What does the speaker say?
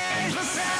Angel Sound.